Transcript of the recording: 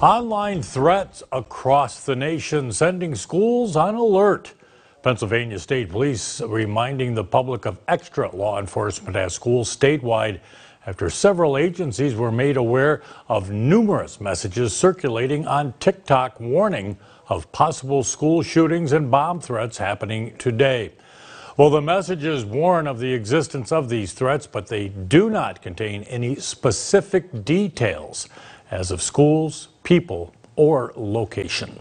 Online threats across the nation sending schools on alert. Pennsylvania State Police reminding the public of extra law enforcement at schools statewide after several agencies were made aware of numerous messages circulating on TikTok warning of possible school shootings and bomb threats happening today. Well, the messages warn of the existence of these threats, but they do not contain any specific details as of schools, people, or locations.